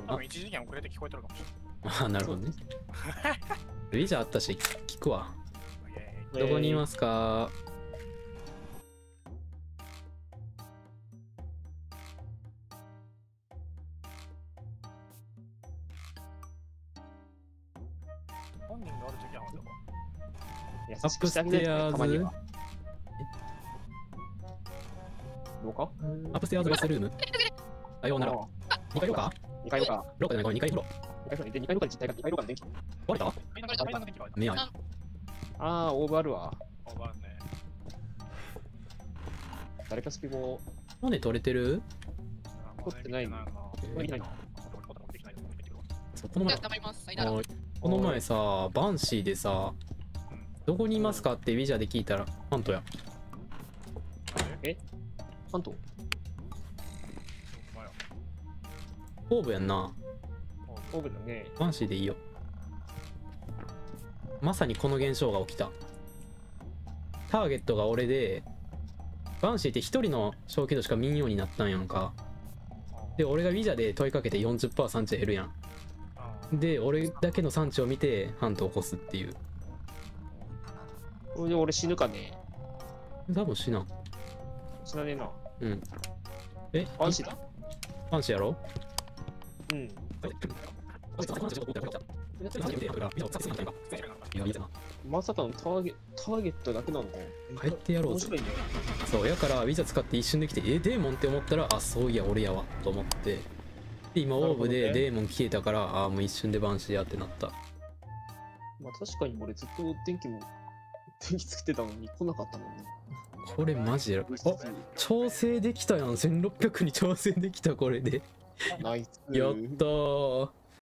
うん。多分一時間遅れて聞こえてるかもしああ、なるほどね。ウィジャーあったし、聞くわ。どこにいますか？本人がおるときはほんとこ優しくしてあげないとねたまには。どうか？アップステアーズレストルーム？あ、ようなら。2階廊下2階廊下。廊下じゃない、ごめん、2階風呂。2階廊下で2階廊下で実体が2階廊下の電気。割れた？う。階段の電気は目合い。ああ、オーバーあるわ。オーバーね。誰かスピも取骨取れてる？取ってないな。取ってないこの前この前さ、バンシーでさ、どこにいますかってウィジャーで聞いたら、ハントや。関東オーブやんな。オーブだね。バンシーでいいよ。まさにこの現象が起きた。ターゲットが俺で、バンシーって一人の小規度しか見んようになったんやんか。で、俺がウィジャーで問いかけて40%産地減るやん。で、俺だけの産地を見て、ハントを起こすっていう。これで俺死ぬかね。多分死なん。死なねえな。うん。え、安心だ？バンシーやろ？うん。まさかのターゲターゲットだけなの帰ってやろうぜね。そう、やから、ウィザ使って一瞬で来て、え、デーモンって思ったら、あ、そういや、俺やわ、と思って。で、今、オーブでデーモン消えたから、あ、もう一瞬でバンシーやってなった。まあ確かに俺ずっと電気も、電気つけてたのに来なかったもん。ね。これマジで、あ、調整できたやん。1600に調整できた、これで。ナイス。やったー。